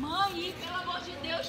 Mãe, pelo amor de Deus,